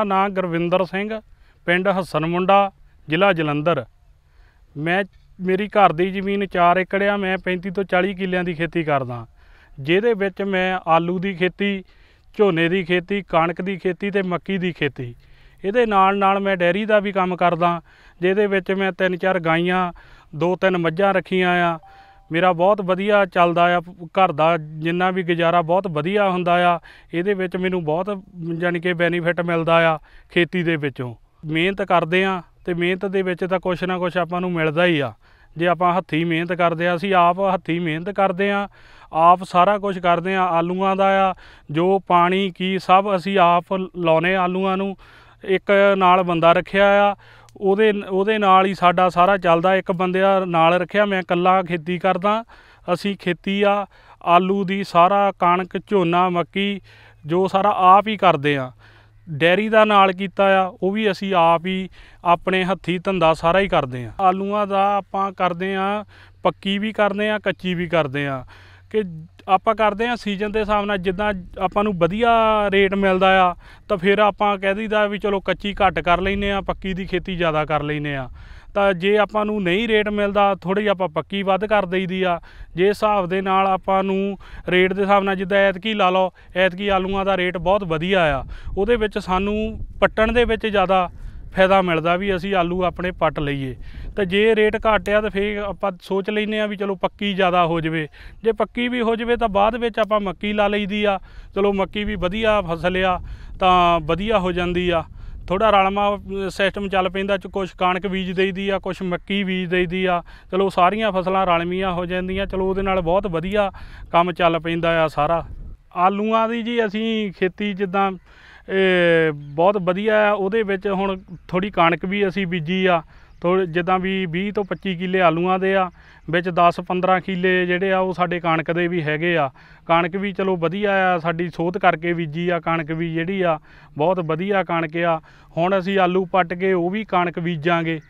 ਮੇਰਾ ਨਾਮ ਗੁਰਵਿੰਦਰ ਸਿੰਘ, ਪਿੰਡ ਹਸਨ ਮੁੰਡਾ, ਜ਼ਿਲ੍ਹਾ ਜਲੰਧਰ। ਮੈਂ, ਮੇਰੀ ਘਰ ਦੀ ਜ਼ਮੀਨ 4 ਏਕੜ ਆ, ਮੈਂ 35 ਤੋਂ 40 ਕਿੱਲਿਆਂ ਦੀ ਖੇਤੀ ਕਰਦਾ। ਜਿਹਦੇ ਵਿੱਚ ਮੈਂ ਆਲੂ ਦੀ ਖੇਤੀ, ਝੋਨੇ ਦੀ ਖੇਤੀ, ਕਣਕ ਦੀ ਖੇਤੀ ਤੇ ਮੱਕੀ ਦੀ ਖੇਤੀ। ਇਹਦੇ ਨਾਲ ਨਾਲ ਮੈਂ ਡੈਰੀ ਦਾ ਵੀ ਕੰਮ ਕਰਦਾ, ਜਿਹਦੇ ਵਿੱਚ ਮੈਂ ਤਿੰਨ ਚਾਰ ਗਾਈਆਂ, ਦੋ ਤਿੰਨ ਮੱਝਾਂ ਰੱਖੀਆਂ ਆ ਮੇਰਾ ਬਹੁਤ ਵਧੀਆ ਚੱਲਦਾ ਆ, ਘਰ ਦਾ ਜਿੰਨਾ ਵੀ ਗੁਜ਼ਾਰਾ ਬਹੁਤ ਵਧੀਆ ਹੁੰਦਾ ਆ, ਇਹਦੇ ਵਿੱਚ ਮੈਨੂੰ ਬਹੁਤ ਯਾਨੀ ਕਿ ਬੈਨੀਫਿਟ ਮਿਲਦਾ ਆ ਖੇਤੀ ਦੇ ਵਿੱਚੋਂ। ਮਿਹਨਤ ਕਰਦੇ ਆ ਤੇ ਮਿਹਨਤ ਦੇ ਵਿੱਚ ਤਾਂ ਕੁਛ ਨਾ ਕੁਛ ਆਪਾਂ ਨੂੰ ਮਿਲਦਾ ਹੀ ਆ। ਜੇ ਆਪਾਂ ਹੱਥੀਂ ਮਿਹਨਤ ਕਰਦੇ ਆ, ਅਸੀਂ ਆਪ ਹੱਥੀਂ ਮਿਹਨਤ ਕਰਦੇ ਆ, ਆਪ ਸਾਰਾ ਕੁਝ ਕਰਦੇ ਆ, ਆਲੂਆਂ ਦਾ ਆ, ਜੋ ਪਾਣੀ, ਕੀ ਸਭ ਅਸੀਂ ਆਪ ਲਾਉਨੇ ਆਲੂਆਂ ਨੂੰ, ਇੱਕ ਨਾਲ ਬੰਦਾ ਰੱਖਿਆ ਆ ਉਹਦੇ ਉਹਦੇ ਨਾਲ ਹੀ ਸਾਡਾ ਸਾਰਾ ਚੱਲਦਾ। ਇੱਕ ਬੰਦੇ ਦਾ ਨਾਲ ਰੱਖਿਆ, ਮੈਂ ਇਕੱਲਾ ਖੇਤੀ ਕਰਦਾ। ਅਸੀਂ ਖੇਤੀ ਆ, ਆਲੂ ਦੀ ਸਾਰਾ ਕਣਕ, ਝੋਨਾ, ਮੱਕੀ, ਜੋ ਸਾਰਾ ਆਪ ਹੀ ਕਰਦੇ ਆ। ਡੈਰੀ ਦਾ ਨਾਲ ਕੀਤਾ ਆ, ਉਹ ਵੀ ਅਸੀਂ ਆਪ ਹੀ ਆਪਣੇ ਹੱਥੀ ਧੰਦਾ ਸਾਰਾ ਹੀ ਕਰਦੇ ਆ। ਆਲੂਆਂ ਦਾ ਆਪਾਂ ਕਰਦੇ ਆ, ਪੱਕੀ ਵੀ ਕਰਦੇ ਆ, ਕੱਚੀ ਵੀ ਕਰਦੇ ਆ। ਕਿ ਆਪਾਂ ਕਰਦੇ ਆ ਸੀਜ਼ਨ ਦੇ ਹਿਸਾਬ ਨਾਲ ਜਿੱਦਾਂ ਆਪਾਂ ਨੂੰ ਵਧੀਆ ਰੇਟ ਮਿਲਦਾ ਆ, ਤਾਂ ਫਿਰ ਆਪਾਂ ਕਹਿ ਦਈਦਾ ਵੀ ਚਲੋ ਕੱਚੀ ਘੱਟ ਕਰ ਲੈਨੇ ਆ ਪੱਕੀ ਦੀ ਖੇਤੀ ਜ਼ਿਆਦਾ ਕਰ ਲੈਨੇ ਆ ਤਾਂ ਜੇ ਆਪਾਂ ਨੂੰ ਨਹੀਂ ਰੇਟ ਮਿਲਦਾ ਥੋੜੀ ਆਪਾਂ ਪੱਕੀ ਵੱਧ ਕਰ ਦਈਦੀ ਆ। ਜੇ ਹਿਸਾਬ ਦੇ ਨਾਲ ਆਪਾਂ ਨੂੰ ਰੇਟ ਦੇ ਹਿਸਾਬ ਨਾਲ ਜਿੱਦਾਂ ਐਤਕੀ ਲਾ ਲਓ, ਐਤਕੀ ਆਲੂਆਂ ਦਾ ਰੇਟ ਬਹੁਤ ਵਧੀਆ ਆ। ਉਹਦੇ ਵਿੱਚ ਸਾਨੂੰ ਪੱਟਣ ਦੇ ਵਿੱਚ ਜ਼ਿਆਦਾ ਫਾਇਦਾ ਮਿਲਦਾ ਵੀ ਅਸੀਂ ਆਲੂ ਆਪਣੇ ਪੱਟ ਲਈਏ। ਤਾਂ ਜੇ ਰੇਟ ਘਟਿਆ ਤਾਂ ਫੇਰ ਆਪਾਂ ਸੋਚ ਲੈਨੇ ਆ ਵੀ ਚਲੋ ਪੱਕੀ ਜ਼ਿਆਦਾ ਹੋ ਜਵੇ। ਜੇ ਪੱਕੀ ਵੀ ਹੋ ਜਵੇ ਤਾਂ ਬਾਅਦ ਵਿੱਚ ਆਪਾਂ ਮੱਕੀ ਲਾ ਲਈਦੀ ਆ। ਚਲੋ ਮੱਕੀ ਵੀ ਵਧੀਆ ਫਸਲ ਆ ਤਾਂ ਵਧੀਆ ਹੋ ਜਾਂਦੀ ਆ। ਥੋੜਾ ਰਲਮਾ ਸਿਸਟਮ ਚੱਲ ਪੈਂਦਾ, ਚ ਕੁਛ ਕਣਕ ਬੀਜ ਦੇਈਦੀ ਆ, ਕੁਛ ਮੱਕੀ ਬੀਜ ਦੇਈਦੀ ਆ। ਚਲੋ ਸਾਰੀਆਂ ਫਸਲਾਂ ਰਲਮੀਆਂ ਹੋ ਜਾਂਦੀਆਂ, ਚਲੋ ਉਹਦੇ ਨਾਲ ਬਹੁਤ ਵਧੀਆ ਕੰਮ ਚੱਲ ਪੈਂਦਾ ਆ ਸਾਰਾ। ਆਲੂਆਂ ਦੀ ਜੀ ਅਸੀਂ ਖੇਤੀ ਜਿੱਦਾਂ ਬਹੁਤ ਵਧੀਆ ਆ ਉਹਦੇ ਵਿੱਚ ਹੁਣ ਥੋੜੀ ਕਣਕ ਵੀ ਅਸੀਂ ਬੀਜੀ ਆ। ਥੋੜ੍ਹੇ ਜਿੱਦਾਂ ਵੀ 20 ਤੋਂ 25 ਕਿੱਲੇ ਆਲੂਆਂ ਦੇ ਆ, ਵਿੱਚ 10 15 ਕਿੱਲੇ ਜਿਹੜੇ ਆ ਉਹ ਸਾਡੇ ਕਣਕ ਦੇ ਵੀ ਹੈਗੇ ਆ। ਕਣਕ ਵੀ ਚਲੋ ਵਧੀਆ ਆ, ਸਾਡੀ ਸੋਧ ਕਰਕੇ ਬੀਜੀ ਆ ਕਣਕ ਵੀ ਜਿਹੜੀ ਆ, ਬਹੁਤ ਵਧੀਆ ਕਣਕ ਆ। ਹੁਣ ਅਸੀਂ ਆਲੂ ਪੱਟ ਕੇ ਉਹ ਵੀ ਕਣਕ ਬੀਜਾਂਗੇ।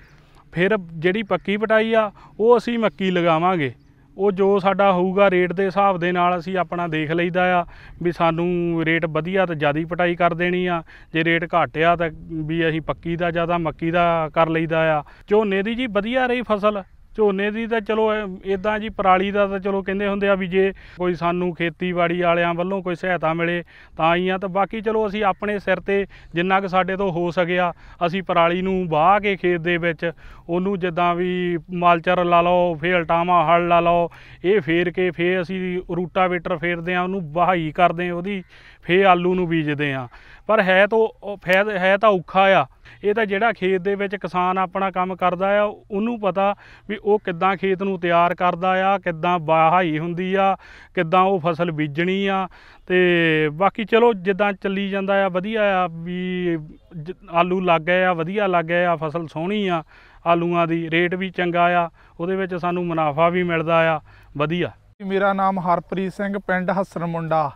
ਫਿਰ ਜਿਹੜੀ ਪੱਕੀ ਪਟਾਈ ਆ, ਉਹ ਅਸੀਂ ਮੱਕੀ ਲਗਾਵਾਂਗੇ। ਉਹ ਜੋ ਸਾਡਾ ਹੋਊਗਾ ਰੇਟ ਦੇ ਹਿਸਾਬ ਦੇ ਨਾਲ ਅਸੀਂ ਆਪਣਾ ਦੇਖ ਲਈਦਾ ਆ ਵੀ ਸਾਨੂੰ ਰੇਟ ਵਧੀਆ ਤਾਂ ਜ਼ਿਆਦਾ ਪਟਾਈ ਕਰ ਦੇਣੀ ਆ। ਜੇ ਰੇਟ ਘਟਿਆ ਤਾਂ ਵੀ ਅਸੀਂ ਪੱਕੀ ਦਾ ਜ਼ਿਆਦਾ ਮੱਕੀ ਦਾ ਕਰ ਲਈਦਾ ਆ। ਝੋਨੇ ਦੀ ਜੀ ਵਧੀਆ ਰਹੀ ਫਸਲ। ਝੋਨੇ ਦੀ ਤਾਂ ਚਲੋ ਇਦਾਂ ਜੀ ਪਰਾਲੀ ਦਾ ਤਾਂ ਚਲੋ ਕਹਿੰਦੇ ਹੁੰਦੇ ਆ ਵੀ ਜੇ ਕੋਈ ਸਾਨੂੰ ਖੇਤੀਬਾੜੀ ਵਾਲਿਆਂ ਵੱਲੋਂ ਕੋਈ ਸਹਾਇਤਾ ਮਿਲੇ ਤਾਂ ਹੀ ਆ, ਤਾਂ ਬਾਕੀ ਚਲੋ ਅਸੀਂ ਆਪਣੇ ਸਿਰ ਤੇ ਜਿੰਨਾ ਕੁ ਸਾਡੇ ਤੋਂ ਹੋ ਸਕਿਆ, ਅਸੀਂ ਪਰਾਲੀ ਨੂੰ ਵਾਹ ਕੇ ਖੇਤ ਦੇ ਵਿੱਚ ਉਹਨੂੰ ਜਿੱਦਾਂ ਵੀ ਮਾਲਚਰ ਲਾ ਲਓ, ਫੇਰ ਟਾਮਾ ਹਲ ਲਾ ਲਓ, ਇਹ ਫੇਰ ਕੇ ਫੇਰ ਅਸੀਂ ਰੂਟਾਵੇਟਰ ਫੇਰਦੇ ਆ, ਉਹਨੂੰ ਵਹਾਈ ਕਰਦੇ ਆ ਉਹਦੀ ਫੇਰ ਆਲੂ ਨੂੰ ਬੀਜਦੇ ਆ ਪਰ ਹੈ ਤਾਂ ਉਹ ਫਾਇਦ ਹੈ ਤਾਂ ਔਖਾ ਆ। ਇਹ ਤਾਂ ਜਿਹੜਾ ਖੇਤ ਦੇ ਵਿੱਚ ਕਿਸਾਨ ਆਪਣਾ ਕੰਮ ਕਰਦਾ ਆ, ਉਹਨੂੰ ਪਤਾ ਵੀ ਉਹ ਕਿੱਦਾਂ ਖੇਤ ਨੂੰ ਤਿਆਰ ਕਰਦਾ ਆ, ਕਿੱਦਾਂ ਵਹਾਈ ਹੁੰਦੀ ਆ, ਕਿੱਦਾਂ ਉਹ ਫਸਲ ਬੀਜਣੀ ਆ। ਤੇ ਬਾਕੀ ਚਲੋ ਜਿੱਦਾਂ ਚੱਲੀ ਜਾਂਦਾ ਆ, ਵਧੀਆ ਆ ਵੀ ਜ- ਆਲੂ ਲੱਗ ਗਏ ਆ, ਵਧੀਆ ਲੱਗ ਗਏ ਆ, ਫਸਲ ਸੋਹਣੀ ਆ। ਆਲੂਆਂ ਦੀ ਰੇਟ ਵੀ ਚੰਗਾ ਆ, ਉਹਦੇ ਵਿੱਚ ਸਾਨੂੰ ਮੁਨਾਫਾ ਵੀ ਮਿਲਦਾ ਆ। ਵਧੀਆ। ਮੇਰਾ ਨਾਮ ਹਰਪ੍ਰੀਤ ਸਿੰਘ, ਪਿੰਡ ਹਸਨ ਮੁੰਡਾ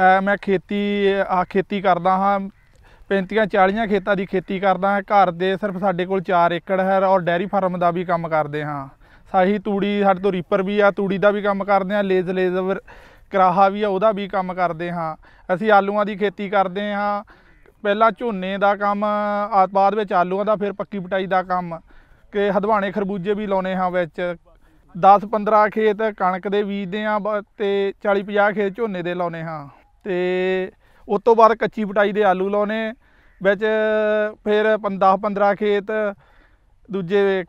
ਹੈ, ਮੈਂ ਖੇਤੀ ਆ ਖੇਤੀ ਕਰਦਾ ਹਾਂ। 35 40 ਖੇਤਾਂ ਦੀ ਖੇਤੀ ਕਰਦਾ ਹਾਂ। ਘਰ ਦੇ ਸਿਰਫ ਸਾਡੇ ਕੋਲ 4 ਏਕੜ ਹੈ ਔਰ ਡੈਰੀ ਫਾਰਮ ਦਾ ਵੀ ਕੰਮ ਕਰਦੇ ਹਾਂ। ਸਾਹੀ ਤੂੜੀ ਸਾਡੇ ਤੋਂ ਰੀਪਰ ਵੀ ਆ, ਤੂੜੀ ਦਾ ਵੀ ਕੰਮ ਕਰਦੇ ਹਾਂ, ਲੇਜ਼, ਲੇਜ਼ਰ, ਕਰਾਹਾ ਵੀ ਆ, ਉਹਦਾ ਵੀ ਕੰਮ ਕਰਦੇ ਹਾਂ। ਅਸੀਂ ਆਲੂਆਂ ਦੀ ਖੇਤੀ ਕਰਦੇ ਹਾਂ। ਪਹਿਲਾਂ ਝੋਨੇ ਦਾ ਕੰਮ ਬਾਅਦ ਵਿੱਚ ਆਲੂਆਂ ਦਾ, ਫਿਰ ਪੱਕੀ ਪਟਾਈ ਦਾ ਕੰਮ ਕਿ ਹਦਵਾਣੇ ਖਰਬੂਜੇ ਵੀ ਲਾਉਨੇ ਹਾਂ ਵਿੱਚ। 10 15 ਖੇਤ ਕਣਕ ਦੇ ਬੀਜਦੇ ਆ ਬ- ਤੇ 40 50 ਖੇਤ ਝੋਨੇ ਦੇ ਲਾਉਨੇ ਹਾਂ। ਤੇ ਉਸ ਤੋਂ ਬਾਅਦ ਕੱਚੀ ਪਟਾਈ ਦੇ ਆਲੂ ਲਾਉਨੇ ਵਿੱਚ ਫਿਰ 10 15 ਖੇਤ, ਦੂਜੇ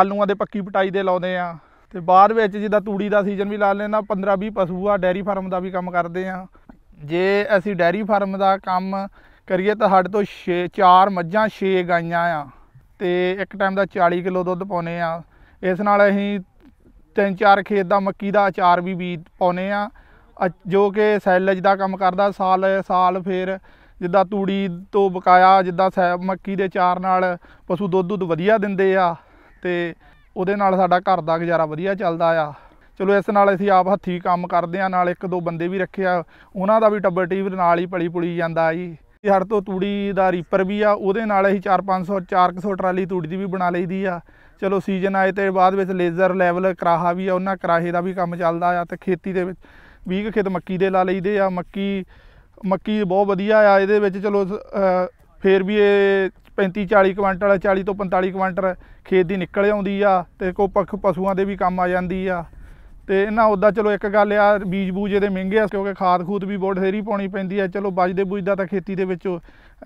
ਆਲੂਆਂ ਦੇ ਪੱਕੀ ਪਟਾਈ ਦੇ ਲਾਉਂਦੇ ਆ। ਤੇ ਬਾਅਦ ਵਿੱਚ ਜਿੱਦਾਂ ਤੂੜੀ ਦਾ ਸੀਜ਼ਨ ਵੀ ਲਾ ਲੈਣਾ 15 20 ਪਸ਼ੂ ਆ, ਡੈਰੀ ਫਾਰਮ ਦਾ ਵੀ ਕੰਮ ਕਰਦੇ ਆ ਜੇ ਅਸੀਂ ਡੈਰੀ ਫਾਰਮ ਦਾ ਕੰਮ ਕਰੀਏ ਤਾਂ ਸਾਡੇ ਤੋਂ 6 4 ਮੱਝਾਂ 6 ਗਾਈਆਂ ਆ। ਤੇ ਇੱਕ ਟਾਈਮ ਦਾ 40 ਕਿਲੋ ਦੁੱਧ ਪਾਉਨੇ ਆ ਇਸ ਨਾਲ ਅਸੀਂ ਤਿੰਨ ਚਾਰ ਖੇਤ ਦਾ ਮੱਕੀ ਦਾ ਅਚਾਰ ਵੀ ਬੀਜ ਪਾਉਨੇ ਆ ਜੋ ਕਿ ਸੈਲਜ ਦਾ ਕੰਮ ਕਰਦਾ, ਸਾਲ ਸਾਲ ਫਿਰ ਜਿੱਦਾਂ ਤੂੜੀ ਤੋਂ ਬਕਾਇਆ ਜਿੱਦਾਂ ਸੈ- ਮੱਕੀ ਦੇ ਚਾਰ ਨਾਲ ਪਸ਼ੂ ਦੁੱਧ ਦੁੱਧ ਵਧੀਆ ਦਿੰਦੇ ਆ ਤੇ ਉਹਦੇ ਨਾਲ ਸਾਡਾ ਘਰ ਦਾ ਗੁਜ਼ਾਰਾ ਵਧੀਆ ਚੱਲਦਾ ਆ। ਚਲੋ ਇਸ ਨਾਲ ਅਸੀਂ ਆਪ ਹੱਥੀਂ ਕੰਮ ਕਰਦੇ ਆ, ਨਾਲ ਇੱਕ ਦੋ ਬੰਦੇ ਵੀ ਰੱਖੇ ਆ, ਉਹਨਾਂ ਦਾ ਵੀ ਟੱਬਰ ਟੀਵ ਨਾਲ ਹੀ ਪਲੀ ਪੁਲੀ ਜਾਂਦਾ ਜੀ। ਸਾਡੇ ਤੋਂ ਤੂੜੀ ਦਾ ਰੀਪਰ ਵੀ ਆ, ਉਹਦੇ ਨਾਲ ਅਸੀਂ 4-500 400 ਟਰਾਲੀ ਤੂੜੀ ਦੀ ਵੀ ਬਣਾ ਲਈਦੀ ਆ। ਚਲੋ ਸੀਜ਼ਨ ਆਏ ਤੇ ਬਾਅਦ ਵਿੱਚ ਲੇਜ਼ਰ ਲੈਵਲ, ਕਰਾਹਾ ਵੀ ਆ, ਉਹਨਾਂ ਕਰਾਹੇ ਦਾ ਵੀ ਕੰਮ ਚੱਲਦਾ ਆ ਤੇ ਖੇਤੀ ਦੇ ਵਿੱਚ 20 ਕੁ ਖੇਤ ਮੱਕੀ ਦੇ ਲਾ ਲਈਦੇ ਆ ਮੱਕੀ ਮੱਕੀ ਬਹੁਤ ਵਧੀਆ ਆ ਇਹਦੇ ਵਿੱਚ ਚਲੋ ਅ, ਫੇਰ ਵੀ ਇਹ 35 40 ਕੁਇੰਟਲ 40 ਤੋਂ 45 ਕੁਇੰਟਲ ਖੇਤ ਦੀ ਨਿਕਲ ਆਉਂਦੀ ਆ ਤੇ ਕੋ ਪੱਖ ਪਸ਼ੂਆਂ ਦੇ ਵੀ ਕੰਮ ਆ ਜਾਂਦੀ ਆ। ਤੇ ਇਹਨਾਂ ਉੱਦਾਂ ਚਲੋ ਇੱਕ ਗੱਲ ਆ ਬੀਜ ਬੂਜ ਇਹਦੇ ਮਹਿੰਗੇ ਆ ਕਿਉਂਕਿ ਖਾਦ ਖੂਦ ਵੀ ਬਹੁਤ ਥੇਰੀ ਪਾਉਣੀ ਪੈਂਦੀ ਆ ਚਲੋ ਬਜਦੇ ਬੁਝਦਾ ਤਾਂ ਖੇਤੀ ਦੇ ਵਿੱਚ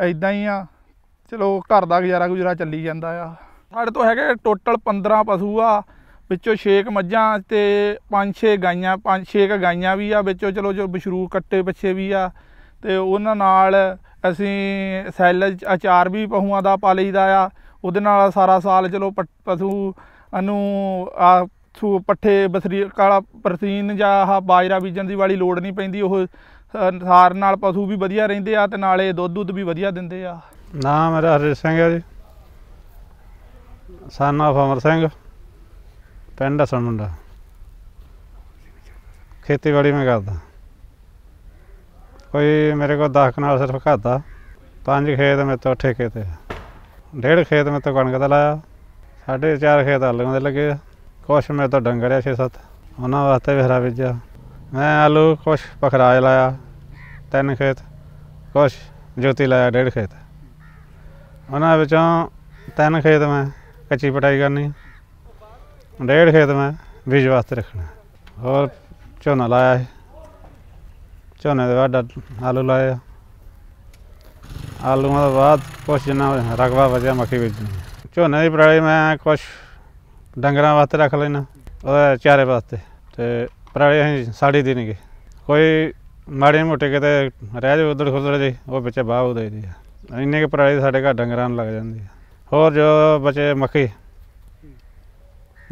ਐਦਾਂ ਹੀ ਆ। ਚਲੋ ਘਰ ਦਾ ਗੁਜ਼ਾਰਾ ਗੁਜ਼ਾਰਾ ਚੱਲੀ ਜਾਂਦਾ ਆ। ਸਾਡੇ ਤੋਂ ਹੈਗੇ ਟੋਟਲ 15 ਪਸ਼ੂ ਆ ਵਿੱਚੋਂ 6 ਮੱਝਾਂ ਤੇ 5-6 ਗਾਈਆਂ 5-6 ਗਾਈਆਂ ਵੀ ਆ, ਵਿੱਚੋਂ ਚਲੋ ਜੋ ਬਸ਼ਰੂ ਕੱਟੇ ਬੱਚੇ ਵੀ ਆ, ਤੇ ਉਹਨਾਂ ਨਾਲ ਅਸੀਂ ਸੈੱਲ ਅਚਾਰ ਵੀ ਪਹੂਆਂ ਦਾ ਪਾ ਲਈਦਾ ਆ। ਉਹਦੇ ਨਾਲ ਸਾਰਾ ਸਾਲ ਚਲੋ ਪ- ਪਸ਼ੂ ਨੂੰ ਆ, ਸੂ ਪੱਠੇ, ਬਸਰੀ, ਕਾਲਾ ਪ੍ਰਤੀਨ ਜਾਂ ਆਹ ਬਾਜਰਾ ਬੀਜਣ ਦੀ ਵਾਲੀ ਲੋੜ ਨਹੀਂ ਪੈਂਦੀ, ਉਹ ਸਾਰ ਨਾਲ ਪਸ਼ੂ ਵੀ ਵਧੀਆ ਰਹਿੰਦੇ ਆ ਤੇ ਨਾਲੇ ਦੁੱਧ ਦੁੱਧ ਵੀ ਵਧੀਆ ਦਿੰਦੇ ਆ। ਨਾਮ ਮੇਰਾ ਹਰੀ ਸਿੰਘ ਹੈ ਜੀ। son ਫਮਰ ਸਿੰਘ। ਪਿੰਡ ਅਸਲ ਮੁੰਡਾ। ਖੇਤੀਬਾੜੀ ਮੈਂ ਕਰਦਾ। ਕੋਈ ਮੇਰੇ ਕੋਲ 10 ਕਨਾਲ ਸਿਰਫ ਘਰ ਦਾ। ਪੰਜ ਖੇਤ ਮੇਰੇ ਤੋਂ ਠੇਕੇ ਤੇ ਆ। ਡੇਢ ਖੇਤ ਮੇਰੇ ਤੋਂ ਕਣਕ ਦਾ ਲਾਇਆ। ਸਾਢੇ ਚਾਰ ਖੇਤ ਆਲੂਆਂ ਦੇ ਲੱਗੇ ਕੁਛ ਮੇਰੇ ਤੋਂ ਡੰਗਰ ਆ 6-7 ਉਹਨਾਂ ਵਾਸਤੇ ਵੀ ਹਰਾ ਬੀਜਿਆ। ਮੈਂ ਆਲੂ, ਕੁਛ ਪਖਰਾਜ ਲਾਇਆ। ਤਿੰਨ ਖੇਤ, ਕੁਛ ਜੋਤੀ ਲਾਇਆ ਡੇਢ ਖੇਤ। ਉਹਨਾਂ ਵਿੱਚੋਂ ਤਿੰਨ ਖੇਤ ਮੈਂ ਕੱਚੀ ਪਟਾਈ ਕਰਨੀ। ਡੇਢ ਖੇਤ ਮੈਂ ਬੀਜ ਵਾਸਤੇ ਰੱਖਣਾ। ਹੋਰ ਝੋਨਾ ਲਾਇਆ ਹੈ ਝੋਨੇ ਦੇ ਬਾਅਦ ਆਲੂ ਲਾਇਆ ਆਲੂਆਂ ਤੋਂ ਬਾਅਦ ਕੁਛ ਜਿੰਨਾ ਰਕਬਾ ਬਚਿਆ ਮੱਕੀ ਬੀਜਣੀ ਝੋਨੇ ਦੀ ਪਰਾਲੀ ਮੈਂ ਕੁਛ ਡੰਗਰਾਂ ਵਾਸਤੇ ਰੱਖ ਲੈਣਾ ਉਹਦੇ ਚਾਰੇ ਵਾਸਤੇ। ਤੇ ਪਰਾਲੀ ਅਸੀਂ ਸਾੜੀ ਦੀ ਨਹੀਂ ਗੀ। ਕੋਈ ਮਾੜੀ ਮੋਟੀ ਕਿਤੇ ਰਹਿ ਜਾਵੇ ਉਧੜ ਖੁਦੜ ਜੀ ਉਹ ਵਿੱਚ ਬਾਹ ਉਹ ਦੇ ਦੀ ਆ। ਇੰਨੇ ਕੁ ਪਰਾਲੀ ਸਾਡੇ ਘਰ ਡੰਗਰਾਂ ਨੂੰ ਲੱਗ ਜਾਂਦੀ ਆ। ਹੋਰ ਜੋ ਬਚੇ ਮੱਕੀ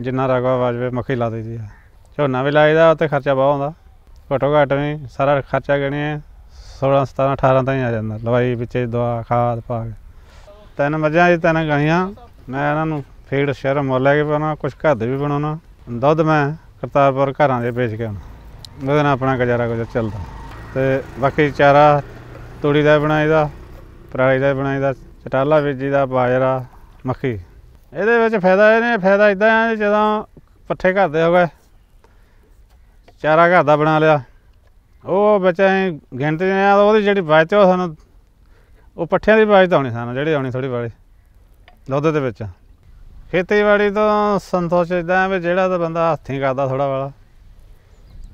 ਜਿੰਨਾ ਰਗਵਾ ਵਾਜਵੇ ਮੱਕੀ ਲਾ ਦਈਦੀ ਆ। ਝੋਨਾ ਵੀ ਲਾਈਦਾ ਉੱਤੇ ਖਰਚਾ ਬਹੁਤ ਆਉਂਦਾ। ਘੱਟੋ ਘੱਟ ਵੀ ਸਾਰਾ ਖਰਚਾ ਗਣੇ 16 17 18 ਤਾਈਂ ਆ ਜਾਂਦਾ। ਲਵਾਈ ਵਿੱਚ ਦਵਾ ਖਾਦ ਪਾ ਕੇ। ਤਿੰਨ ਮੱਝਾਂ ਜੀ, ਤਿੰਨ ਗਾਈਆਂ। ਮੈਂ ਇਹਨਾਂ ਨੂੰ ਫੀਡ ਸ਼ਹਿਰ ਮੁੱਲ ਲੈ ਕੇ ਪਾਉਣਾ ਕੁਝ ਘਰ ਦੇ ਵੀ ਬਣਾਉਣਾ। ਦੁੱਧ ਮੈਂ ਕਰਤਾਰਪੁਰ ਘਰਾਂ ਦੇ ਵੇਚ ਕੇ ਆਉਣਾ। ਉਹਦੇ ਨਾਲ ਆਪਣਾ ਗੁਜ਼ਾਰਾ ਗੁਜ਼ਰ ਚੱਲਦਾ। ਤੇ ਬਾਕੀ ਚਾਰਾ ਤੂੜੀ ਦਾ ਬਣਾਈਦਾ, ਪਰਾਲੀ ਦਾ ਬਣਾਈਦਾ, ਚਟਾਲਾ, ਬੀਜੀ ਦਾ, ਬਾਜਰਾ ਮੱਕੀ ਇਹਦੇ ਵਿੱਚ ਫਾਇਦਾ ਇਹ ਨੇ ਫਾਇਦਾ ਇਦਾਂ ਆ ਜਦੋਂ ਪੱਠੇ ਘਰ ਦੇ ਹੋ ਗਏ, ਚਾਰਾ ਘਰ ਦਾ ਬਣਾ ਲਿਆ, ਉਹ ਬੱਚਾ ਅਸੀਂ ਗਿਣਤੇ ਆ, ਉਹਦੀ ਜਿਹੜੀ ਬਚਤ ਉਹ ਸਾਨੂੰ, ਉਹ ਪੱਠਿਆਂ ਦੀ ਬਚਤ ਆਉਣੀ ਸਾਨੂੰ, ਜਿਹੜੀ ਆਉਣੀ ਥੋੜੀ ਵਾਲੀ ਦੁੱਧ ਦੇ ਵਿੱਚ। ਖੇਤੀਬਾੜੀ ਤੋਂ ਸੰਤੋਸ਼ ਇਦਾਂ ਆ ਵੀ ਜਿਹੜਾ ਤਾਂ ਬੰਦਾ ਹੱਥੀਂ ਕਰਦਾ ਥੋੜਾ ਵਾਲਾ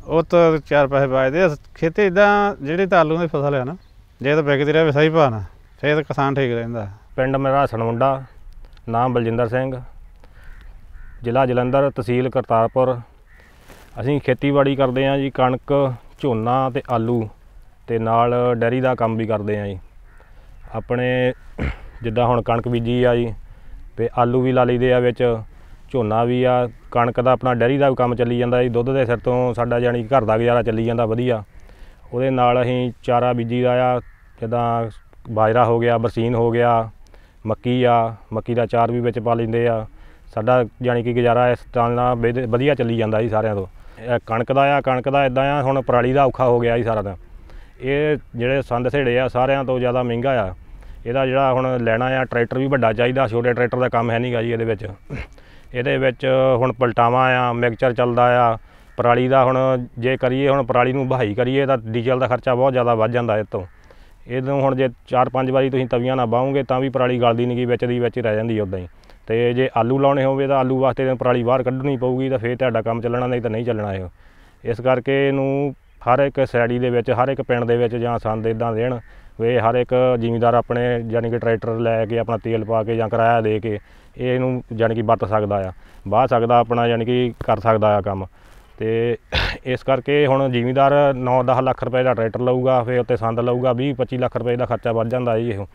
ਉਹ ਤੋਂ ਚਾਰ ਪੈਸੇ ਬਚਦੇ ਖੇਤੀ ਇਦਾਂ ਜਿਹੜੀ ਤਾਂ ਆਲੂ ਦੀ ਫਸਲ ਹੈ ਨਾ, ਜੇ ਤਾਂ ਵਿਕਦੀ ਰਹੇ ਸਹੀ ਭਾਅ ਨਾਲ, ਫਿਰ ਤਾਂ ਕਿਸਾਨ ਠੀਕ ਰਹਿੰਦਾ। ਪਿੰਡ ਮੇਰਾ ਹਸਨਮੁੰਡਾ ਨਾਮ ਬਲਜਿੰਦਰ ਸਿੰਘ। ਜ਼ਿਲ੍ਹਾ ਜਲੰਧਰ, ਤਹਿਸੀਲ ਕਰਤਾਰਪੁਰ। ਅਸੀਂ ਖੇਤੀਬਾੜੀ ਕਰਦੇ ਹਾਂ ਜੀ, ਕਣਕ, ਝੋਨਾ ਤੇ ਆਲੂ ਤੇ ਨਾਲ ਡੈਰੀ ਦਾ ਕੰਮ ਵੀ ਕਰਦੇ ਹਾਂ ਜੀ। ਆਪਣੇ ਜਿੱਦਾਂ ਹੁਣ ਕਣਕ ਬੀਜੀ ਆ ਜੀ ਤੇ ਆਲੂ ਵੀ ਲਾ ਲਈਦੇ ਆ ਵਿੱਚ, ਝੋਨਾ ਵੀ ਆ, ਕਣਕ ਦਾ ਆਪਣਾ ਡੈਰੀ ਦਾ ਵੀ ਕੰਮ ਚੱਲੀ ਜਾਂਦਾ ਜੀ। ਦੁੱਧ ਦੇ ਸਿਰ ਤੋਂ ਸਾਡਾ ਜਾਨੀ ਘਰ ਦਾ ਗੁਜ਼ਾਰਾ ਚੱਲੀ ਜਾਂਦਾ ਵਧੀਆ। ਉਹਦੇ ਨਾਲ ਅਸੀਂ ਚਾਰਾ ਬੀਜੀ ਦਾ ਆ, ਜਿੱਦਾਂ ਬਾਜਰਾ ਹੋ ਗਿਆ, ਬਰਸੀਨ ਹੋ ਗਿਆ ਮੱਕੀ ਆ, ਮੱਕੀ ਦਾ ਚਾਰ ਵੀ ਵਿੱਚ ਪਾ ਲੈਂਦੇ ਆ। ਸਾਡਾ ਜਾਣੀ ਕਿ ਗੁਜ਼ਾਰਾ ਇਸ ਤਰ੍ਹਾਂ ਨਾਲ ਵਧ- ਵਧੀਆ ਚੱਲੀ ਜਾਂਦਾ ਜੀ ਸਾਰਿਆਂ ਤੋਂ। ਇਹ ਕਣਕ ਦਾ ਆ, ਕਣਕ ਦਾ ਇਦਾਂ ਆ, ਹੁਣ ਪਰਾਲੀ ਦਾ ਔਖਾ ਹੋ ਗਿਆ ਜੀ ਸਾਰਾ ਦਾ ਇਹ ਜਿਹੜੇ ਸੰਦ ਸੇੜੇ ਆ, ਸਾਰਿਆਂ ਤੋਂ ਜ਼ਿਆਦਾ ਮਹਿੰਗਾ ਆ। ਇਹਦਾ ਜਿਹੜਾ ਹੁਣ ਲੈਣਾ ਆ, ਟਰੈਕਟਰ ਵੀ ਵੱਡਾ ਚਾਹੀਦਾ, ਛੋਟੇ ਟਰੈਕਟਰ ਦਾ ਕੰਮ ਹੈ ਨਹੀਂਗਾ ਜੀ ਇਹਦੇ ਵਿੱਚ। ਇਹਦੇ ਵਿੱਚ ਹੁਣ ਪਲਟਾਵਾਂ ਆ, ਮਿਕਸਚਰ ਚੱਲਦਾ ਆ। ਪਰਾਲੀ ਦਾ ਹੁਣ ਜੇ ਕਰੀਏ, ਹੁਣ ਪਰਾਲੀ ਨੂੰ ਬਹਾਈ ਕਰੀਏ, ਤਾਂ ਡੀਜ਼ਲ ਦਾ ਖਰਚਾ ਬਹੁਤ ਜ਼ਿਆਦਾ ਵੱਧ ਜਾਂਦਾ ਇਹ ਤੋਂ। ਇਹਨੂੰ ਹੁਣ ਜੇ 4-5 ਵਾਰੀ ਤੁਸੀਂ ਤਵੀਆਂ ਨਾਲ ਬਾਹੋਗੇ, ਤਾਂ ਵੀ ਪਰਾਲੀ ਗਲਦੀ ਨਹੀਂ ਗੀ ਵਿੱਚ ਦੀ ਵਿੱਚ ਰਹਿ ਜਾਂਦੀ ਉਦਾਂ ਹੀ। ਤੇ ਜੇ ਆਲੂ ਲਾਉਣੇ ਹੋਵੇ ਤਾਂ ਆਲੂ ਵਾਸਤੇ ਤਾਂ ਪਰਾਲੀ ਬਾਹਰ ਕੱਢਣੀ ਪਊਗੀ, ਤਾਂ ਫੇਰ ਤੁਹਾਡਾ ਕੰਮ ਚੱਲਣਾ, ਨਹੀਂ ਤਾਂ ਨਹੀਂ ਚੱਲਣਾ ਇਹ। ਇਸ ਕਰਕੇ ਇਹਨੂੰ ਹਰ ਇੱਕ ਸੈਡੀ ਦੇ ਵਿੱਚ, ਹਰ ਇੱਕ ਪਿੰਡ ਦੇ ਵਿੱਚ ਜਾਂ ਸੰਦ ਇਦਾਂ ਦੇਣ ਵੀ ਹਰ ਇੱਕ ਜ਼ਿਮੀਂਦਾਰ ਆਪਣੇ ਯਾਨੀ ਕਿ ਟਰੈਕਟਰ ਲੈ ਕੇ, ਆਪਣਾ ਤੇਲ ਪਾ ਕੇ ਜਾਂ ਕਿਰਾਇਆ ਦੇ ਕੇ ਇਹਨੂੰ ਯਾਨੀ ਕਿ ਵਰਤ ਸਕਦਾ ਆ। ਬਾਹ ਸਕਦਾ ਆਪਣਾ ਯਾਨੀ ਕਿ ਕਰ ਸਕਦਾ ਆ ਕੰਮ। ਤੇ ਇਸ ਕਰਕੇ ਹੁਣ ਜ਼ਿਮੀਂਦਾਰ 9-10 ਲੱਖ ਰੁਪਏ ਦਾ ਟਰੈਕਟਰ ਲਊਗਾ, ਫਿਰ ਉੱਤੇ ਸੰਦ ਲਊਗਾ 20-25 ਲੱਖ ਰੁਪਏ ਦਾ ਖਰਚਾ ਵੱਧ ਜਾਂਦਾ ਜੀ ਇਹ।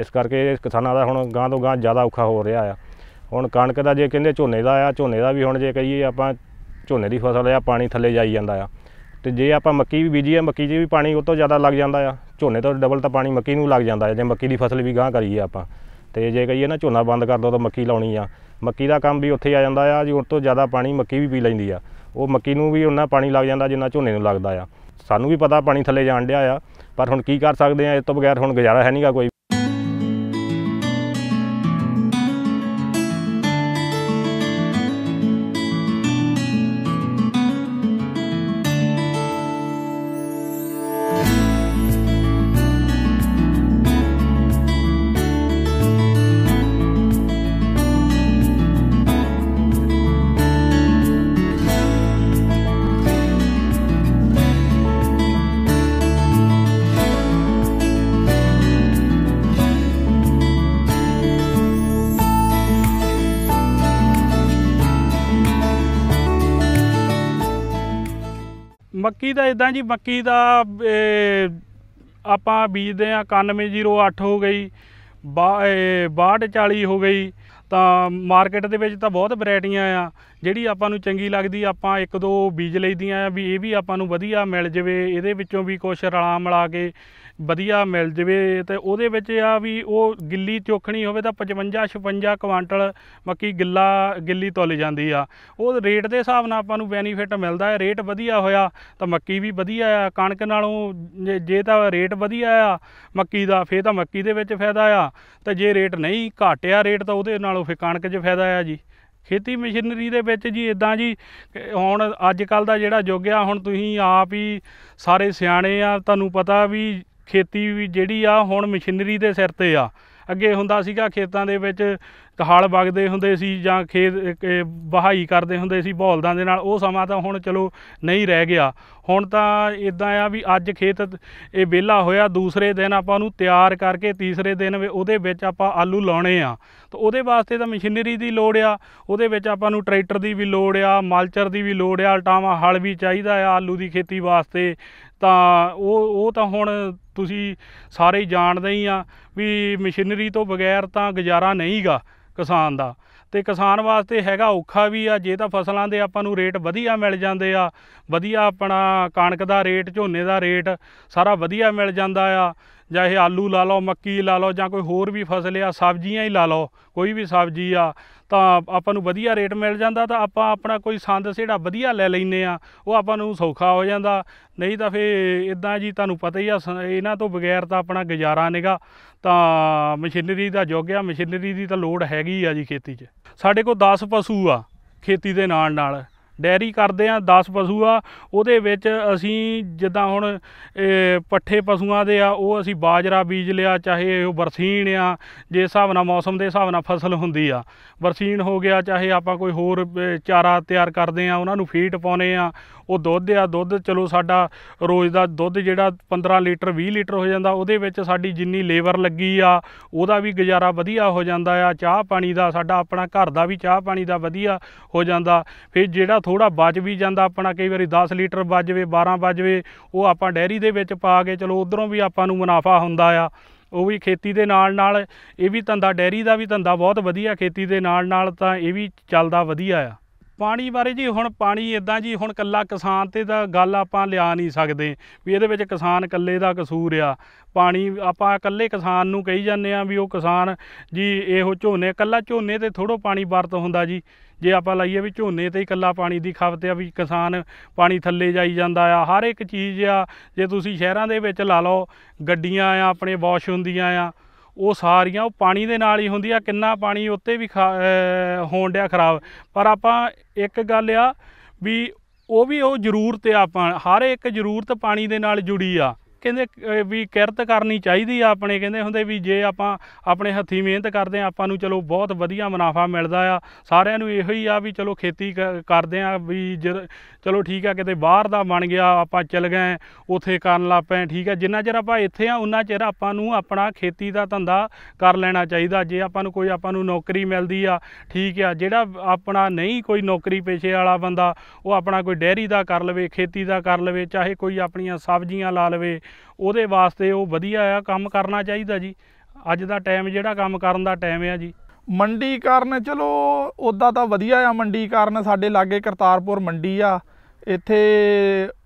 ਇਸ ਕਰਕੇ ਕਿਸਾਨਾਂ ਦਾ ਹੁਣ ਗਾਂ ਤੋਂ ਗਾਂ ਜ਼ਿਆਦਾ ਔਖਾ ਹੋ ਰਿਹਾ ਆ। ਹੁਣ ਕਣਕ ਦਾ ਜੇ ਕਹਿੰਦੇ ਝੋਨੇ ਦਾ ਆ, ਝੋਨੇ ਦਾ ਵੀ ਹੁਣ ਜੇ ਕਹੀਏ ਆਪਾਂ ਝੋਨੇ ਦੀ ਫਸਲ ਆ, ਪਾਣੀ ਥੱਲੇ ਜਾਈ ਜਾਂਦਾ ਆ। ਤੇ ਜੇ ਆਪਾਂ ਮੱਕੀ ਵੀ ਬੀਜੀ ਆ, ਮੱਕੀ 'ਚ ਵੀ ਪਾਣੀ ਉਹ ਤੋਂ ਜ਼ਿਆਦਾ ਲੱਗ ਜਾਂਦਾ ਆ। ਝੋਨੇ ਤੋਂ ਡਬਲ ਤਾਂ ਪਾਣੀ ਮੱਕੀ ਨੂੰ ਲੱਗ ਜਾਂਦਾ ਆ, ਜੇ ਮੱਕੀ ਦੀ ਫਸਲ ਵੀ ਗਾਂ ਕਰੀਏ ਆਪਾਂ। ਤੇ ਜੇ ਕਹੀਏ ਨਾ ਝੋਨਾ ਬੰਦ ਕਰ ਦੋ ਤਾਂ ਮੱਕੀ ਲਾਉਣੀ ਆ। ਮੱਕੀ ਦਾ ਕੰਮ ਵੀ ਉੱਥੇ ਆ ਜਾਂਦਾ ਆ, ਜੀ ਉਹ ਤੋਂ ਜ਼ਿਆਦਾ ਪਾਣੀ ਮੱਕੀ ਵੀ ਪੀ ਲੈਂਦੀ ਆ। ਉਹ ਮੱਕੀ ਨੂੰ ਵੀ ਉਹਨਾਂ ਪਾਣੀ ਲੱਗ ਜਾਂਦਾ ਜਿੰਨਾ ਝੋਨੇ ਨੂੰ ਲੱਗਦਾ ਆ। ਸਾਨੂੰ ਵੀ ਪਤਾ ਪਾਣੀ ਥੱਲੇ ਜਾਣ ਡਿਆ ਆ, ਪਰ ਹੁਣ ਕੀ ਕਰ ਸਕਦੇ ਆ ਇਸ ਤੋਂ ਬਗੈਰ ਹੁਣ ਗੁਜ਼ਾਰਾ ਹੈ ਨਹੀਂਗਾ ਕੋਈ। ਮੱਕੀ ਦਾ ਇਦਾਂ ਜੀ ਮੱਕੀ ਦਾ ਆਪਾਂ ਬੀਜਦੇ ਆ 9108 ਹੋ ਗਈ, ਬਾ- ਇਹ 6240 ਹੋ ਗਈ। ਤਾਂ ਮਾਰਕੀਟ ਦੇ ਵਿੱਚ ਤਾਂ ਬਹੁਤ ਵੈਰਾਈਟੀਆਂ ਆ, ਜਿਹੜੀ ਆਪਾਂ ਨੂੰ ਚੰਗੀ ਲੱਗਦੀ ਆਪਾਂ ਇੱਕ ਦੋ ਬੀਜ ਲਈਦੀਆਂ ਆ, ਵੀ ਇਹ ਵੀ ਆਪਾਂ ਨੂੰ ਵਧੀਆ ਮਿਲ ਜਵੇ, ਇਹਦੇ ਵਿੱਚੋਂ ਵੀ ਕੁਛ ਰਲਾ ਮਿਲਾ ਕੇ ਵਧੀਆ ਮਿਲ ਜਵੇ ਤੇ ਉਹਦੇ ਵਿੱਚ ਆ ਵੀ ਉਹ ਗਿੱਲੀ ਚੋਖਣੀ ਹੋਵੇ ਤਾਂ 55 56 ਕੁਆਂਟਲ ਮੱਕੀ ਗਿੱਲਾ, ਗਿੱਲੀ ਤੁੱਲ ਜਾਂਦੀ ਆ। ਉਹ ਰੇਟ ਦੇ ਹਿਸਾਬ ਨਾਲ ਆਪਾਂ ਨੂੰ ਬੈਨੀਫਿਟ ਮਿਲਦਾ ਹੈ, ਰੇਟ ਵਧੀਆ ਹੋਇਆ ਤਾਂ ਮੱਕੀ ਵੀ ਵਧੀਆ ਆ, ਕਣਕ ਨਾਲੋਂ ਜੇ- ਜੇ ਤਾਂ ਰੇਟ ਵਧੀਆ ਆ ਮੱਕੀ ਦਾ, ਫੇਰ ਤਾਂ ਮੱਕੀ ਦੇ ਵਿੱਚ ਫਾਇਦਾ ਆ। ਤੇ ਜੇ ਰੇਟ ਨਹੀਂ ਘਟਿਆ ਰੇਟ ਤਾਂ ਉਹਦੇ ਨਾਲ ਫੇਰ ਕਣਕ 'ਚ ਫਾਇਦਾ ਆ ਜੀ। ਖੇਤੀ ਮਸ਼ੀਨਰੀ ਦੇ ਵਿੱਚ ਜੀ ਇਦਾਂ ਜੀ ਹੁਣ ਅੱਜ ਕੱਲ ਦਾ ਜਿਹੜਾ ਯੁੱਗ ਆ, ਹੁਣ ਤੁਸੀਂ ਆਪ ਹੀ ਸਾਰੇ ਸਿਆਣੇ ਆ, ਤੁਹਾਨੂੰ ਪਤਾ ਵੀ ਖੇਤੀ ਵੀ ਜਿਹੜੀ ਆ, ਹੁਣ ਮਸ਼ੀਨਰੀ ਦੇ ਸਿਰ ਤੇ ਆ। ਅੱਗੇ ਹੁੰਦਾ ਸੀਗਾ ਖੇਤਾਂ ਦੇ ਵਿੱਚ ਹਲ ਵਗਦੇ ਹੁੰਦੇ ਸੀ ਜਾਂ ਖੇਤ ਅਹ, ਵਹਾਈ ਕਰਦੇ ਹੁੰਦੇ ਸੀ ਬਲਦਾਂ ਦੇ ਨਾਲ ਉਹ ਸਮਾਂ ਤਾਂ ਹੁਣ ਚਲੋ ਨਹੀਂ ਰਹਿ ਗਿਆ। ਹੁਣ ਤਾਂ ਇਦਾਂ ਆ ਵੀ ਅੱਜ ਖੇਤ ਇਹ ਵਿਹਲਾ ਹੋਇਆ ਦੂਸਰੇ ਦਿਨ ਆਪਾਂ ਉਹਨੂੰ ਤਿਆਰ ਕਰਕੇ ਤੀਸਰੇ ਦਿਨ ਉਹਦੇ ਵਿੱਚ ਆਪਾਂ ਆਲੂ ਲਾਉਣੇ ਆ। ਤਾਂ ਉਹਦੇ ਵਾਸਤੇ ਤਾਂ ਮਸ਼ੀਨਰੀ ਦੀ ਲੋੜ ਆ ਉਹਦੇ ਵਿੱਚ ਆਪਾਂ ਨੂੰ ਟਰੈਕਟਰ ਦੀ ਵੀ ਲੋੜ ਆ ਮਾਲਚਰ ਦੀ ਵੀ ਲੋੜ ਆ ਟਾਵਾ ਹਲ ਵੀ ਚਾਹੀਦਾ ਆ ਆਲੂ ਦੀ ਖੇਤੀ ਵਾਸਤੇ। ਤਾਂ ਉਹ ਉਹ ਤਾਂ ਹੁਣ ਤੁਸੀਂ ਸਾਰੇ ਹੀ ਜਾਣਦੇ ਹੀ ਆ ਵੀ ਮਸ਼ੀਨਰੀ ਤੋਂ ਬਗੈਰ ਤਾਂ ਗੁਜ਼ਾਰਾ ਨਹੀਂਗਾ। ਕਿਸਾਨ ਦਾ। ਤੇ ਕਿਸਾਨ ਵਾਸਤੇ ਹੈਗਾ ਔਖਾ ਵੀ ਆ, ਜੇ ਤਾਂ ਫਸਲਾਂ ਦੇ ਆਪਾਂ ਨੂੰ ਰੇਟ ਵਧੀਆ ਮਿਲ ਜਾਂਦੇ ਆ, ਵਧੀਆ ਆਪਣਾ ਕਣਕ ਦਾ ਰੇਟ, ਝੋਨੇ ਦਾ ਰੇਟ ਸਾਰਾ ਵਧੀਆ ਮਿਲ ਜਾਂਦਾ ਆ। ਜਾਂ ਇਹ ਆਲੂ ਲਾ ਲਓ, ਮੱਕੀ ਲਾ ਲਓ, ਜਾਂ ਕੋਈ ਹੋਰ ਵੀ ਫਸਲ ਆ, ਸਬਜ਼ੀਆਂ ਹੀ ਲਾ ਲਓ, ਕੋਈ ਵੀ ਸਬਜ਼ੀ ਆ, ਤਾਂ ਆਪਾਂ ਨੂੰ ਵਧੀਆ ਰੇਟ ਮਿਲ ਜਾਂਦਾ, ਤਾਂ ਆਪਾਂ ਆਪਣਾ ਕੋਈ ਸੰਦ ਸਿਹੜਾ ਵਧੀਆ ਲੈ ਲੈਨੇ ਆ, ਉਹ ਆਪਾਂ ਨੂੰ ਸੌਖਾ ਹੋ ਜਾਂਦਾ। ਨਹੀਂ ਤਾਂ ਫੇ ਇਦਾਂ ਜੀ ਤੁਹਾਨੂੰ ਪਤਾ ਹੀ ਆ, ਸ- ਇਹਨਾਂ ਤੋਂ ਬਗੈਰ ਤਾਂ ਆਪਣਾ ਗੁਜ਼ਾਰਾ ਨਹੀਂਗਾ ਤਾਂ ਮਸ਼ੀਨਰੀ ਦਾ ਯੁੱਗ ਆ, ਮਸ਼ੀਨਰੀ ਦੀ ਤਾਂ ਲੋੜ ਹੈਗੀ ਆ ਜੀ ਖੇਤੀ 'ਚ। ਸਾਡੇ ਕੋਲ 10 ਪਸ਼ੂ ਆ, ਖੇਤੀ ਦੇ ਨਾਲ ਨਾਲ ਡੈਰੀ ਕਰਦੇ ਆ 10 ਪਸ਼ੂ ਆ, ਉਹਦੇ ਵਿੱਚ ਅਸੀਂ ਜਿੱਦਾਂ ਹੁਣ ਪੱਠੇ ਪਸ਼ੂਆਂ ਦੇ ਆ, ਉਹ ਅਸੀਂ ਬਾਜਰਾ ਬੀਜ ਲਿਆ, ਚਾਹੇ ਉਹ ਬਰਸੀਨ ਆ, ਜੇ ਹਿਸਾਬ ਨਾਲ ਮੌਸਮ ਦੇ ਹਿਸਾਬ ਨਾਲ ਫਸਲ ਹੁੰਦੀ ਆ। ਬਰਸੀਨ ਹੋ ਗਿਆ, ਚਾਹੇ ਆਪਾਂ ਕੋਈ ਹੋਰ ਚਾਰਾ ਤਿਆਰ ਕਰਦੇ ਆ, ਉਹਨਾਂ ਨੂੰ ਫੀਡ ਪਾਉਨੇ ਆ, ਉਹ ਦੁੱਧ ਆ, ਦੁੱਧ ਚਲੋ ਸਾਡਾ ਰੋਜ਼ ਦਾ ਦੁੱਧ ਜਿਹੜਾ 15 ਲੀਟਰ 20 ਲੀਟਰ ਹੋ ਜਾਂਦਾ, ਉਹਦੇ ਵਿੱਚ ਸਾਡੀ ਜਿੰਨੀ ਲੇਬਰ ਲੱਗੀ ਆ, ਉਹਦਾ ਵੀ ਗੁਜ਼ਾਰਾ ਵਧੀਆ ਹੋ ਜਾਂਦਾ ਆ, ਚਾਹ ਪਾਣੀ ਦਾ ਸਾਡਾ ਆਪਣਾ ਘਰ ਦਾ ਵੀ ਚਾਹ ਪਾਣੀ ਦਾ ਵਧੀਆ ਹੋ ਜਾਂਦਾ, ਫਿਰ ਜਿਹੜਾ ਥੋੜਾ ਬਚ ਵੀ ਜਾਂਦਾ, ਆਪਣਾ ਕਈ ਵਾਰੀ 10 ਲੀਟਰ ਬਚ ਜਾਵੇ 12 ਬਚ ਜਾਵੇ, ਉਹ ਆਪਾਂ ਡੈਰੀ ਦੇ ਵਿੱਚ ਪਾ ਕੇ ਚਲੋ ਉਧਰੋਂ ਵੀ ਆਪਾਂ ਨੂੰ ਮੁਨਾਫਾ ਹੁੰਦਾ ਆ। ਉਹ ਵੀ ਖੇਤੀ ਦੇ ਨਾਲ ਨਾਲ ਇਹ ਵੀ ਧੰਦਾ, ਡੈਰੀ ਦਾ ਵੀ ਧੰਦਾ ਬਹੁਤ ਵਧੀਆ ਖੇਤੀ ਦੇ ਨਾਲ ਨਾਲ ਤਾਂ ਇਹ ਵੀ ਚੱਲਦਾ ਵਧੀਆ ਆ। ਪਾਣੀ ਬਾਰੇ ਜੀ ਹੁਣ ਪਾਣੀ ਇਦਾਂ ਜੀ, ਹੁਣ ਕੱਲਾ ਕਿਸਾਨ ਤੇ ਤਾਂ ਗੱਲ ਆਪਾਂ ਲਿਆ ਨਹੀਂ ਸਕਦੇ ਵੀ ਇਹਦੇ ਵਿੱਚ ਕਿਸਾਨ ਇਕੱਲੇ ਦਾ ਕਸੂਰ ਆ। ਪਾਣੀ ਆਪਾਂ ਇਕੱਲੇ ਕਿਸਾਨ ਨੂੰ ਕਹੀ ਜਾਂਦੇ ਆ ਵੀ ਉਹ ਕਿਸਾਨ ਜੀ ਇਹੋ ਝੋਨੇ ਕੱਲਾ ਝੋਨੇ ਤੇ ਥੋੜੋ ਪਾਣੀ ਵਰਤ ਹੁੰਦਾ ਜੀ। ਜੇ ਆਪਾਂ ਲਾਈਏ ਵੀ ਝੋਨੇ ਤੇ ਹੀ ਕੱਲਾ ਪਾਣੀ ਦੀ ਖਪਤ ਆ ਵੀ ਕਿਸਾਨ ਪਾਣੀ ਥੱਲੇ ਜਾਈ ਜਾਂਦਾ ਆ। ਹਰ ਇੱਕ ਚੀਜ਼ ਆ, ਜੇ ਤੁਸੀਂ ਸ਼ਹਿਰਾਂ ਦੇ ਵਿੱਚ ਲਾ ਲਓ, ਗੱਡੀਆਂ ਆ, ਆਪਣੇ ਵਾਸ਼ ਹੁੰਦੀਆਂ ਆ ਉਹ ਸਾਰੀਆਂ, ਉਹ ਪਾਣੀ ਦੇ ਨਾਲ ਹੀ ਹੁੰਦੀ ਆ, ਕਿੰਨਾ ਪਾਣੀ ਉੱਤੇ ਵੀ ਖਾ- ਹੋਣ ਡਿਆ ਖਰਾਬ। ਪਰ ਆਪਾਂ ਇੱਕ ਗੱਲ ਆ ਵੀ ਉਹ ਵੀ ਉਹ ਜ਼ਰੂਰਤ ਆ ਆਪਾਂ, ਹਰ ਇੱਕ ਜ਼ਰੂਰਤ ਪਾਣੀ ਦੇ ਨਾਲ ਜੁੜੀ ਆ। ਕਹਿੰਦੇ ਵੀ ਕਿਰਤ ਕਰਨੀ ਚਾਹੀਦੀ ਆ ਆਪਣੇ, ਕਹਿੰਦੇ ਹੁੰਦੇ ਵੀ ਜੇ ਆਪਾਂ ਆਪਣੇ ਹੱਥੀਂ ਮਿਹਨਤ ਕਰਦੇ ਆ ਆਪਾਂ ਨੂੰ ਚਲੋ ਬਹੁਤ ਵਧੀਆ ਮੁਨਾਫਾ ਮਿਲਦਾ ਆ। ਸਾਰਿਆਂ ਨੂੰ ਇਹੋ ਹੀ ਆ ਵੀ ਚਲੋ ਖੇਤੀ ਕ- ਕਰਦੇ ਆ ਵੀ ਜਦ, ਚਲੋ ਠੀਕ ਆ, ਕਿਤੇ ਬਾਹਰ ਦਾ ਬਣ ਗਿਆ, ਆਪਾਂ ਚੱਲ ਗਏ, ਉਥੇ ਕਰਨ ਲੱਗ ਪਏ, ਠੀਕ ਆ। ਜਿੰਨਾ ਚਿਰ ਆਪਾਂ ਇੱਥੇ ਆ, ਉਨਾ ਚਿਰ ਆਪਾਂ ਨੂੰ ਆਪਣਾ ਖੇਤੀ ਦਾ ਧੰਦਾ ਕਰ ਲੈਣਾ ਚਾਹੀਦਾ। ਜੇ ਆਪਾਂ ਨੂੰ ਕੋਈ, ਆਪਾਂ ਨੂੰ ਨੌਕਰੀ ਮਿਲਦੀ ਆ, ਠੀਕ ਆ, ਜਿਹੜਾ ਆਪਣਾ ਨਹੀਂ ਕੋਈ ਨੌਕਰੀ ਪੇਸ਼ੇ ਵਾਲਾ ਬੰਦਾ, ਉਹ ਆਪਣਾ ਕੋਈ ਡੈਰੀ ਦਾ ਕਰ ਲਵੇ, ਖੇਤੀ ਦਾ ਕਰ ਲਵੇ, ਚਾਹੇ ਕੋਈ ਆਪਣੀਆਂ ਸਬਜ਼ੀਆਂ ਲਾ ਲਵੇ ਉਹਦੇ ਵਾਸਤੇ ਉਹ ਵਧੀਆ ਆ, ਕੰਮ ਕਰਨਾ ਚਾਹੀਦਾ ਜੀ। ਅੱਜ ਦਾ ਟਾਈਮ ਜਿਹੜਾ ਕੰਮ ਕਰਨ ਦਾ ਟਾਈਮ ਆ ਜੀ। ਮੰਡੀਕਰਨ ਚਲੋ ਉੱਦਾਂ ਤਾਂ ਵਧੀਆ ਆ, ਮੰਡੀ ਕਾਰਨ ਸਾਡੇ ਲਾਗੇ ਕਰਤਾਰਪੁਰ ਮੰਡੀ ਆ। ਇੱਥੇ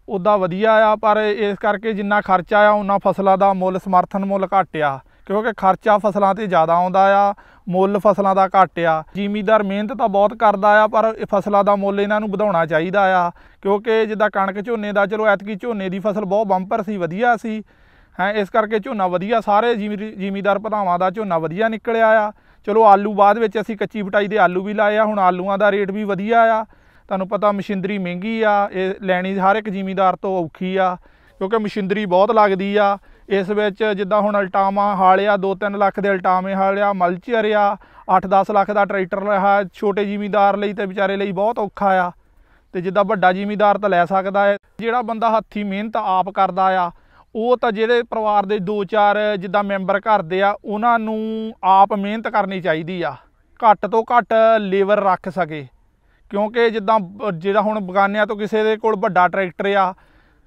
ਉੱਦਾਂ ਵਧੀਆ ਆ, ਪਰ ਇਸ ਕਰਕੇ ਜਿੰਨਾ ਖਰਚਾ ਆ ਉਹਨਾਂ ਫਸਲਾਂ ਦਾ ਮੁੱਲ, ਸਮਰਥਨ ਮੁੱਲ ਘੱਟ ਆ। ਕਿਉਂਕਿ ਖਰਚਾ ਫਸਲਾਂ ਤੇ ਜ਼ਿਆਦਾ ਆਉਂਦਾ ਆ, ਮੁੱਲ ਫਸਲਾਂ ਦਾ ਘੱਟ ਆ। ਜ਼ਿਮੀਦਾਰ ਮਿਹਨਤ ਤਾਂ ਬਹੁਤ ਕਰਦਾ ਆ, ਪਰ ਫਸਲਾਂ ਦਾ ਮੁੱਲ ਇਹਨਾਂ ਨੂੰ ਵਧਾਉਣਾ ਚਾਹੀਦਾ ਆ। ਕਿਉਂਕਿ ਜਿੱਦਾਂ ਕਣਕ ਝੋਨੇ ਦਾ, ਚਲੋ ਐਤਕੀ ਝੋਨੇ ਦੀ ਫਸਲ ਬਹੁਤ ਬੰਪਰ ਸੀ, ਵਧੀਆ ਸੀ। ਹੈ, ਇਸ ਕਰਕੇ ਝੋਨਾ ਵਧੀਆ, ਸਾਰੇ ਜ਼ਿਮੀ- ਜ਼ਿਮੀਦਾਰ ਭਰਾਵਾਂ ਦਾ ਝੋਨਾ ਵਧੀਆ ਨਿਕਲਿਆ ਆ। ਚਲੋ ਆਲੂ ਬਾਅਦ ਵਿੱਚ ਅਸੀਂ ਕੱਚੀ ਬਟਾਈ ਦੇ ਆਲੂ ਵੀ ਲਾਏ ਆ, ਹੁਣ ਆਲੂਆਂ ਦਾ ਰੇਟ ਵੀ ਵਧੀਆ ਆ। ਤੁਹਾਨੂੰ ਪਤਾ ਮਸ਼ੀਨਰੀ ਮਹਿੰਗੀ ਆ, ਇਹ ਲੈਣੀ ਹਰ ਇੱਕ ਜ਼ਿਮੀਦਾਰ ਤੋਂ ਔਖੀ ਆ, ਕਿਉਂਕਿ ਮਸ਼ੀਨਰੀ ਬਹੁਤ ਲੱਗਦੀ ਆ। ਇਸ ਵਿੱਚ ਜਿੱਦਾਂ ਹੁਣ ਅਲਟਾਮਾ ਹਾਲਿਆ 2-3 ਲੱਖ ਦੇ ਅਲਟਾਮੇ ਹਾਲਿਆ ਮਲਚਰ ਆ 8-10 ਲੱਖ ਦਾ ਟਰੈਕਟਰ ਲਿਆ ਛੋਟੇ ਜ਼ਿਮੀਦਾਰ ਲਈ ਤੇ ਵਿਚਾਰੇ ਲਈ ਬਹੁਤ ਔਖਾ ਆ। ਤੇ ਜਿੱਦਾਂ ਵੱਡਾ ਜ਼ਿਮੀਦਾਰ ਤਾਂ ਲੈ ਸਕਦਾ ਹੈ। ਜਿਹੜਾ ਬੰਦਾ ਹੱਥੀ ਮਿਹਨਤ ਆਪ ਕਰਦਾ ਆ, ਉਹ ਤਾਂ ਜਿਹੜੇ ਪਰਿਵਾਰ ਦੇ 2-4 ਜਿੱਦਾਂ ਮੈਂਬਰ ਘਰ ਦੇ ਆ, ਉਹਨਾਂ ਨੂੰ ਆਪ ਮਿਹਨਤ ਕਰਨੀ ਚਾਹੀਦੀ ਆ। ਘੱਟ ਤੋਂ ਘੱਟ ਲੇਬਰ ਰੱਖ ਸਕੇ। ਕਿਉਂਕਿ ਜਿੱਦਾਂ ਜਿਹੜਾ ਹੁਣ ਬਗਾਨਿਆਂ ਤੋਂ ਕਿਸੇ ਦੇ ਕੋਲ ਵੱਡਾ ਟਰੈਕਟਰ ਆ,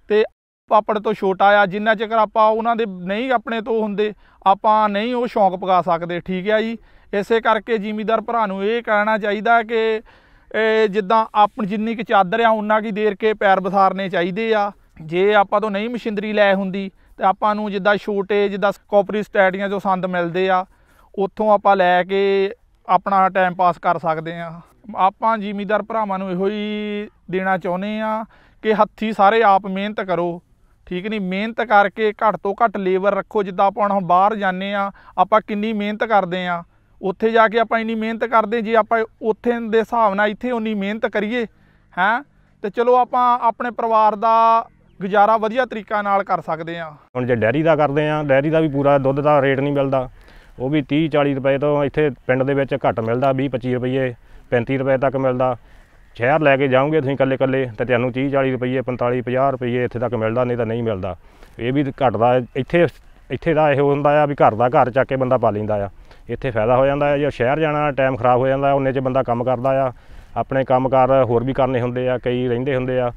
ਤੇ ਪਾਪੜ ਤੋਂ ਛੋਟਾ ਆ, ਜਿੰਨਾ ਚਿਰ ਆਪਾਂ ਉਹਨਾਂ ਦੇ ਨਹੀਂ ਆਪਣੇ ਤੋਂ ਹੁੰਦੇ, ਆਪਾਂ ਨਹੀਂ ਉਹ ਸ਼ੌਂਕ ਪਗਾ ਸਕਦੇ, ਠੀਕ ਆ ਜੀ? ਇਸੇ ਕਰਕੇ ਜ਼ਿਮੀਦਾਰ ਭਰਾ ਨੂੰ ਇਹ ਕਹਿਣਾ ਚਾਹੀਦਾ ਕਿ ਜਿੱਦਾਂ ਆਪਣੀ ਜਿੰਨੀ ਕੁ ਚਾਦਰ ਆ ਉਨਾ ਕੀ ਦੇਰ ਕੇ ਪੈਰ ਬਸਾਰਨੇ ਚਾਹੀਦੇ ਆ। ਜੇ ਆਪਾਂ ਤੋਂ ਨਹੀਂ ਮਸ਼ੀਨਰੀ ਲੈ ਹੁੰਦੀ, ਤੇ ਆਪਾਂ ਨੂੰ ਜਿੱਦਾਂ ਛੋਟੇ ਜਿੱਦਾਂ ਕੋਪਰੀ ਸਟੈਡੀਆਂ ਜੋ ਸੰਦ ਮਿਲਦੇ ਆ, ਉੱਥੋਂ ਆਪਾਂ ਲੈ ਕੇ ਆਪਣਾ ਟਾਈਮ ਪਾਸ ਕਰ ਸਕਦੇ ਆ। ਆਪਾਂ ਜ਼ਿਮੀਦਾਰ ਭਰਾਵਾਂ ਨੂੰ ਇਹੋ ਹੀ ਦੇਣਾ ਚਾਹੁੰਦੇ ਆ ਕਿ ਹੱਥੀ ਸਾਰੇ ਆਪ ਮਿਹਨਤ ਕਰੋ। ਠੀਕ ਨਹੀਂ? ਮਿਹਨਤ ਕਰਕੇ ਘੱਟ ਤੋਂ ਘੱਟ ਲੇਬਰ ਰੱਖੋ, ਜਿੱਦਾਂ ਆਪਾਂ ਹੁਣ ਬਾਹਰ ਜਾਂਦੇ ਆ ਆਪਾਂ ਕਿੰਨੀ ਮਿਹਨਤ ਕਰਦੇ ਆ ਉੱਥੇ ਜਾ ਕੇ ਆਪਾਂ ਇੰਨੀ ਮਿਹਨਤ ਕਰਦੇ, ਜੇ ਆਪਾਂ ਉੱਥੇ ਦੇ ਹਿਸਾਬ ਨਾਲ ਇੱਥੇ ਉਨੀ ਮਿਹਨਤ ਕਰੀਏ, ਹੈਂ? ਤੇ ਚਲੋ ਆਪਾਂ ਆਪਣੇ ਪਰਿਵਾਰ ਦਾ ਗੁਜ਼ਾਰਾ ਵਧੀਆ ਤਰੀਕਾ ਨਾਲ ਕਰ ਸਕਦੇ ਆ ਹੁਣ ਜੇ ਡੈਰੀ ਦਾ ਕਰਦੇ ਆ ਡੈਰੀ ਦਾ ਵੀ ਪੂਰਾ ਦੁੱਧ ਦਾ ਰੇਟ ਨਹੀਂ ਮਿਲਦਾ। ਉਹ ਵੀ 30 40 ਰੁਪਏ ਤੋਂ ਇੱਥੇ ਪਿੰਡ ਦੇ ਵਿੱਚ ਘੱਟ ਮਿਲਦਾ 20 25 ਰੁਪਏ 35 ਰੁਪਏ ਤੱਕ ਮਿਲਦਾ। ਸ਼ਹਿਰ ਲੈ ਕੇ ਜਾਓਗੇ ਤੁਸੀਂ ਇਕੱਲੇ ਇਕੱਲੇ, ਤਾਂ ਤੁਹਾਨੂੰ 30 40 ਰੁਪਏ 45 50 ਰੁਪਏ ਇੱਥੇ ਤੱਕ ਮਿਲਦਾ, ਨਹੀਂ ਤਾਂ ਨਹੀਂ ਮਿਲਦਾ। ਇਹ ਵੀ ਘਟਦਾ, ਇੱਥੇ ਇੱਥੇ ਦਾ ਇਹ ਹੁੰਦਾ ਆ ਵੀ ਘਰ ਦਾ ਘਰ ਚੱਕ ਕੇ ਬੰਦਾ ਪਾ ਲੈਂਦਾ ਆ। ਇੱਥੇ ਫਾਇਦਾ ਹੋ ਜਾਂਦਾ ਹੈ ਜੇ ਸ਼ਹਿਰ ਜਾਣਾ, ਟਾਈਮ ਖਰਾਬ ਹੋ ਜਾਂਦਾ, ਉਹਨੇ 'ਚ ਬੰਦਾ ਕੰਮ ਕਰਦਾ ਆ। ਆਪਣੇ ਕੰਮਕਾਰ ਹੋਰ ਵੀ ਕਰਨੇ ਹੁੰਦੇ ਆ, ਕਈ ਰਹਿੰਦੇ ਹੁੰਦੇ ਆ।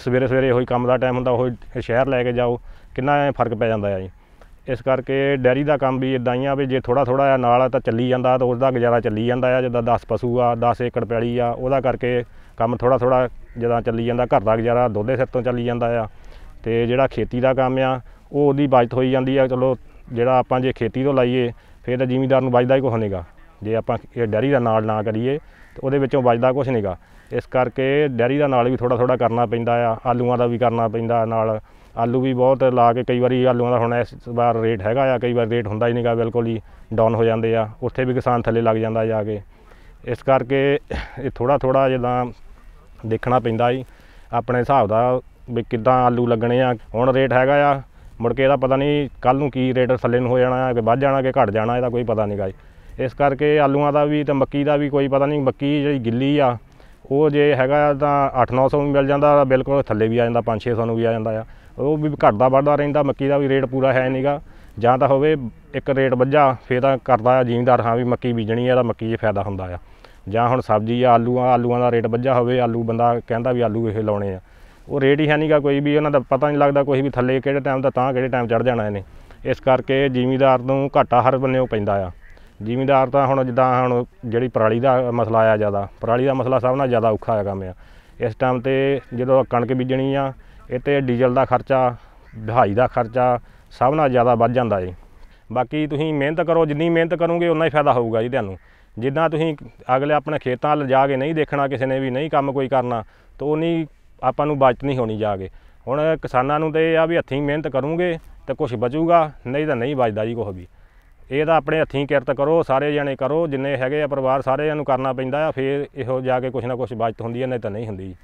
ਸਵੇਰੇ ਸਵੇਰੇ ਉਹੀ ਕੰਮ ਦਾ ਟਾਈਮ ਹੁੰਦਾ, ਉਹ ਸ਼ਹਿਰ ਲੈ ਕੇ ਜਾਓ, ਕਿੰਨਾ ਫ਼ਰਕ ਪੈ ਜਾਂਦਾ ਆ ਜੀ। ਇਸ ਕਰਕੇ ਡੈਰੀ ਦਾ ਕੰਮ ਵੀ ਇਦਾਂ ਹੀ ਆ ਵੀ ਜੇ ਥੋੜਾ ਥੋੜਾ ਆ ਨਾਲ ਆ ਤਾਂ ਚੱਲੀ ਜਾਂਦਾ ਤਾਂ ਉਸਦਾ ਗੁਜ਼ਾਰਾ ਚੱਲੀ ਜਾਂਦਾ ਆ, ਜਿੱਦਾਂ 10 ਪਸ਼ੂ ਆ 10 ਏਕੜ ਪੈਲੀ ਆ, ਉਹਦਾ ਕਰਕੇ ਕੰਮ ਥੋੜਾ ਥੋੜਾ ਜਿੱਦਾਂ ਚੱਲੀ ਜਾਂਦਾ, ਘਰ ਦਾ ਗੁਜ਼ਾਰਾ ਦੁੱਧ ਸਿਰ ਤੋਂ ਚੱਲੀ ਜਾਂਦਾ ਆ। ਤੇ ਜਿਹੜਾ ਖੇਤੀ ਦਾ ਕੰਮ ਆ, ਉਹ ਉਹਦੀ ਬਚਤ ਹੋਈ ਜਾਂਦੀ ਆ, ਚਲੋ ਜਿਹੜਾ ਆਪਾਂ ਜੇ ਖੇਤੀ ਤੋਂ ਲਾਈਏ, ਫਿਰ ਤਾਂ ਜ਼ਿਮੀਦਾਰ ਨੂੰ ਬਚਦਾ ਹੀ ਕੁਛ ਨਹੀਂਗਾ ਜੇ ਆਪਾਂ ਇਹ ਡੈਰੀ ਦਾ ਨਾਲ ਨਾ ਕਰੀਏ, ਤੇ ਉਹਦੇ ਵਿੱਚੋਂ ਬਚਦਾ ਕੁਛ ਨਹੀਂਗਾ ਇਸ ਕਰਕੇ ਡੈਰੀ ਦਾ ਨਾਲ ਵੀ ਥੋੜਾ ਥੋੜਾ ਕਰਨਾ ਪੈਂਦਾ ਆ, ਆਲੂਆਂ ਦਾ ਵੀ ਕਰਨਾ ਪੈਂਦਾ ਨਾਲ। ਆਲੂ ਵੀ ਬਹੁਤ ਲਾ ਕੇ ਕਈ ਵਾਰੀ ਆਲੂਆਂ ਦਾ ਹੁਣ ਇਸ ਵਾਰ ਰੇਟ ਹੈਗਾ ਆ, ਕਈ ਵਾਰ ਰੇਟ ਹੁੰਦਾ ਹੀ ਨਹੀਂਗਾ, ਬਿਲਕੁਲ ਹੀ ਡਾਊਨ ਹੋ ਜਾਂਦੇ ਆ। ਉੱਥੇ ਵੀ ਕਿਸਾਨ ਥੱਲੇ ਲੱਗ ਜਾਂਦਾ ਜਾ ਕੇ। ਇਸ ਕਰਕੇ ਇਹ ਥੋੜਾ ਥੋੜਾ ਜਿੱਦਾਂ ਦੇਖਣਾ ਪੈਂਦਾ ਜੀ। ਆਪਣੇ ਹਿਸਾਬ ਦਾ ਵੀ ਕਿੱਦਾਂ ਆਲੂ ਲੱਗਣੇ ਆ। ਹੁਣ ਰੇਟ ਹੈਗਾ ਆ, ਮੁੜ ਕੇ ਇਹਦਾ ਪਤਾ ਨਹੀਂ ਕੱਲ ਨੂੰ ਕੀ ਰੇਟ ਥੱਲੇ ਨੂੰ ਹੋ ਜਾਣਾ ਕਿ ਵੱਧ ਜਾਣਾ ਕਿ ਘਟ ਜਾਣਾ, ਇਹਦਾ ਕੋਈ ਪਤਾ ਨਹੀਂਗਾ ਜੀ। ਇਸ ਕਰਕੇ ਆਲੂਆਂ ਦਾ ਵੀ ਤੇ ਮੱਕੀ ਦਾ ਵੀ ਕੋਈ ਪਤਾ ਨਹੀਂ, ਮੱਕੀ ਜਿਹੜੀ ਗਿੱਲੀ ਆ, ਉਹ ਜੇ ਹੈਗਾ ਤਾਂ 8-900 ਵੀ ਮਿਲ ਜਾਂਦਾ, ਬਿਲਕੁਲ ਥੱਲੇ ਵੀ ਆ ਜਾਂਦਾ 5-600 ਨੂੰ ਵੀ ਆ ਜਾਂਦਾ ਆ। ਉਹ ਵੀ ਘਟਦਾ ਵੱਧਦਾ ਰਹਿੰਦਾ, ਮੱਕੀ ਦਾ ਵੀ ਰੇਟ ਪੂਰਾ ਹੈ ਨਹੀਂਗਾ ਜਾਂ ਤਾਂ ਹੋਵੇ ਇੱਕ ਰੇਟ ਵੱਜਾ, ਫੇਰ ਤਾਂ ਕਰਦਾ ਆ ਜ਼ਿਮੀਂਦਾਰ, ਹਾਂ ਵੀ ਮੱਕੀ ਬੀਜਣੀ ਆ ਤਾਂ ਮੱਕੀ 'ਚ ਫਾਇਦਾ ਹੁੰਦਾ ਆ। ਜਾਂ ਹੁਣ ਸਬਜ਼ੀ ਆ ਆਲੂ ਆ ਆਲੂਆਂ ਦਾ ਰੇਟ ਵੱਜਾ ਹੋਵੇ, ਆਲੂ ਬੰਦਾ ਕਹਿੰਦਾ ਵੀ ਆਲੂ ਇਹ ਲਾਉਣੇ ਆ। ਉਹ ਰੇਟ ਹੀ ਹੈ ਨਹੀਂਗਾ ਕੋਈ ਵੀ, ਉਹਨਾਂ ਦਾ ਪਤਾ ਨਹੀਂ ਲੱਗਦਾ ਕੋਈ ਵੀ ਥੱਲੇ ਕਿਹੜੇ ਟਾਈਮ ਦਾ ਤਾਂ ਕਿਹੜੇ ਟਾਈਮ ਚੜ ਜਾਣਾ ਇਹਨੇ। ਇਸ ਕਰਕੇ ਜ਼ਿਮੀਂਦਾਰ ਨੂੰ ਘਾਟਾ ਹਰ ਬੰਨੇੋਂ ਪੈਂਦਾ ਆ। ਜ਼ਿਮੀਂਦਾਰ ਤਾਂ ਹੁਣ ਜਿੱਦਾਂ ਹੁਣ ਜਿਹੜੀ ਪਰਾਲੀ ਦਾ ਮਸਲਾ ਆਇਆ ਜ਼ਿਆਦਾ, ਪਰਾਲੀ ਦਾ ਮਸਲਾ ਸਭ ਨਾਲ ਜ਼ਿਆਦਾ ਔਖਾ ਹੈਗਾ ਮੈਂ ਇਸ ਟਾਈਮ ਤੇ ਜਦੋਂ ਕਣਕ ਬੀਜਣੀ ਆ ਇਹ ਤੇ ਡੀਜ਼ਲ ਦਾ ਖਰਚਾ, ਦਹਾਈ ਦਾ ਖਰਚਾ, ਸਭ ਨਾਲ ਜ਼ਿਆਦਾ ਵੱਧ ਜਾਂਦਾ ਜੀ। ਬਾਕੀ ਤੁਸੀਂ ਮਿਹਨਤ ਕਰੋ, ਜਿੰਨੀ ਮਿਹਨਤ ਕਰੋਗੇ ਉਨਾ ਹੀ ਫਾਇਦਾ ਹੋਊਗਾ ਜੀ ਤੁਹਾਨੂੰ। ਜਿੱਦਾਂ ਤੁਸੀਂ ਅਗਲੇ ਆਪਣੇ ਖੇਤਾਂ ਵੱਲ ਜਾ ਕੇ ਨਹੀਂ ਦੇਖਣਾ, ਕਿਸੇ ਨੇ ਵੀ ਨਹੀਂ ਕੰਮ ਕੋਈ ਕਰਨਾ, ਤਾਂ ਉਨੀ ਆਪਾਂ ਨੂੰ ਬਚਤ ਨਹੀਂ ਹੋਣੀ ਜਾ ਕੇ। ਹੁਣ ਕਿਸਾਨਾਂ ਨੂੰ ਤੇ ਇਹ ਆ ਵੀ ਹੱਥੀਂ ਮਿਹਨਤ ਕਰੋਗੇ, ਤਾਂ ਕੁਝ ਬਚੂਗਾ, ਨਹੀਂ ਤਾਂ ਨਹੀਂ ਬਚਦਾ ਜੀ ਕੁਛ ਵੀ। ਇਹ ਤਾਂ ਆਪਣੇ ਹੱਥੀਂ ਕਿਰਤ ਕਰੋ, ਸਾਰੇ ਜਣੇ ਕਰੋ, ਜਿੰਨੇ ਹੈਗੇ ਆ ਪਰਿਵਾਰ, ਸਾਰਿਆਂ ਨੂੰ ਕਰਨਾ ਪੈਂਦਾ ਆ, ਫਿਰ ਇਹੋ ਜਾ ਕੇ ਕੁਛ ਨਾ ਕੁਛ ਬਚਤ ਹੁੰਦੀ ਹੈ ਨਹੀਂ ਤਾਂ ਨਹੀਂ ਹੁੰਦੀ। ਜੀ